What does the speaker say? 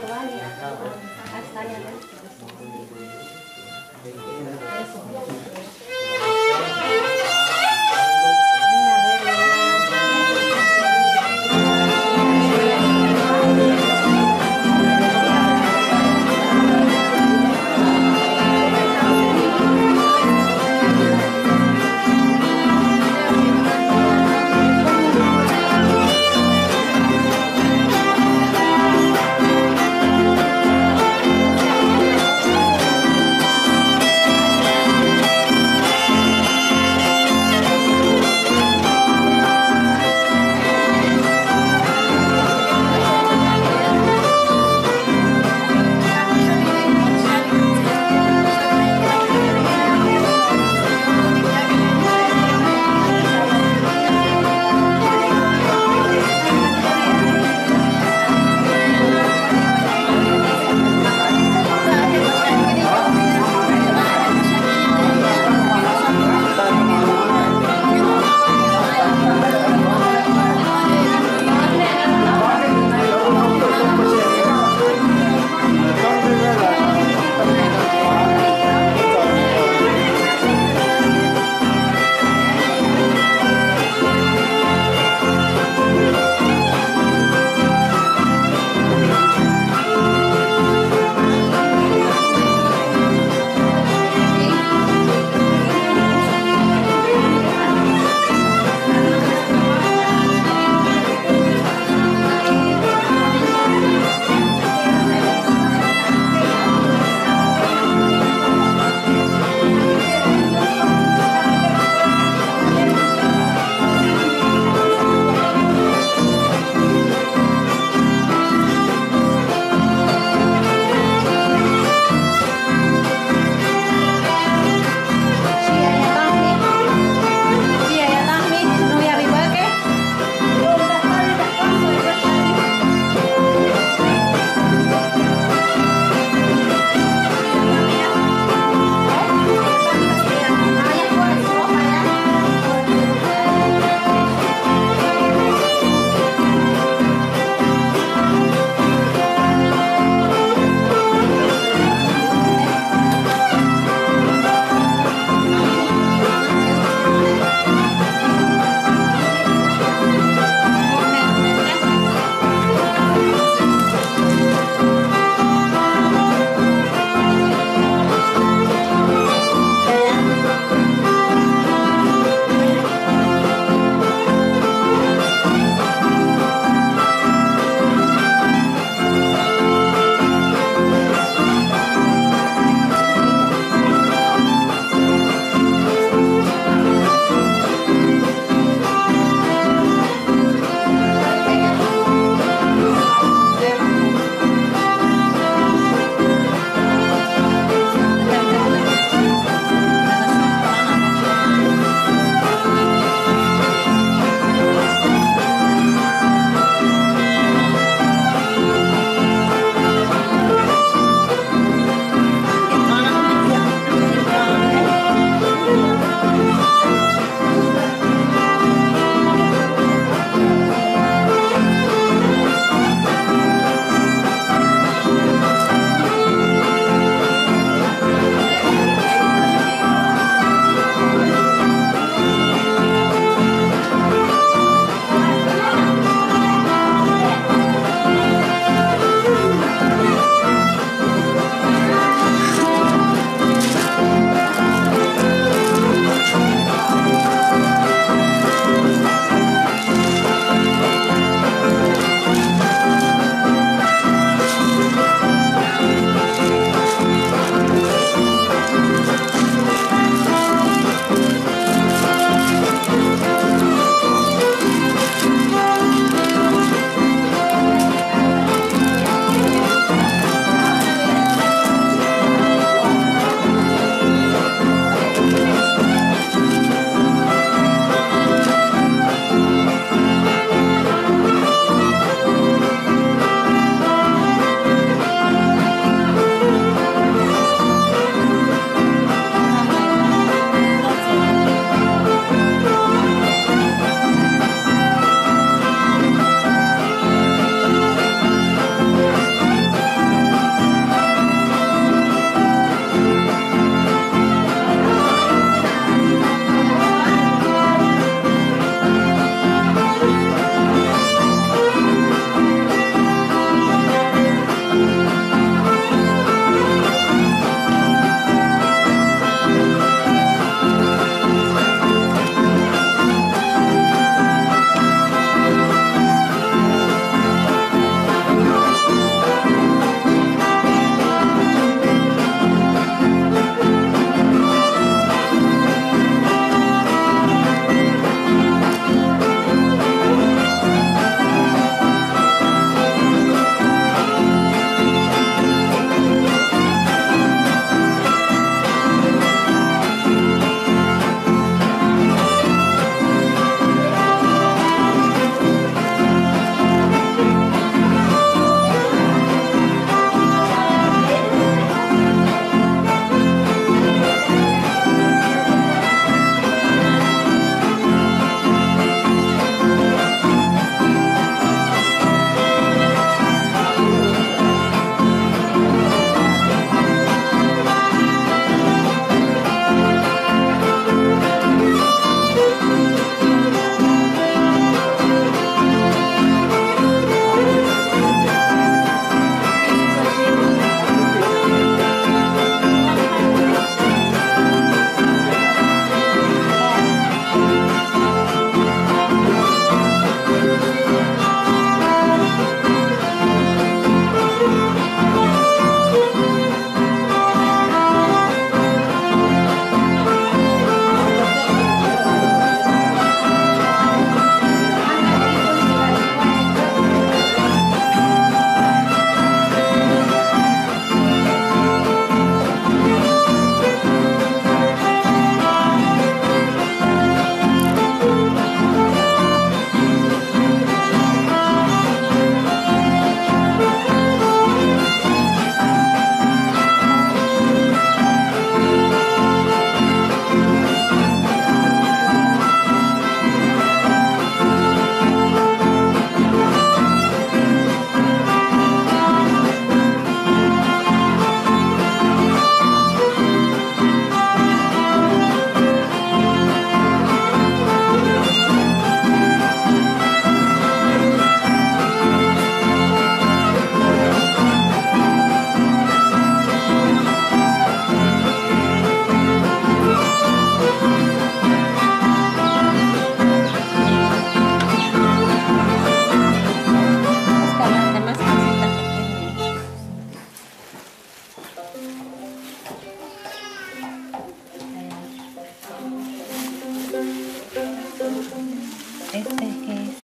banyak kalau asalnya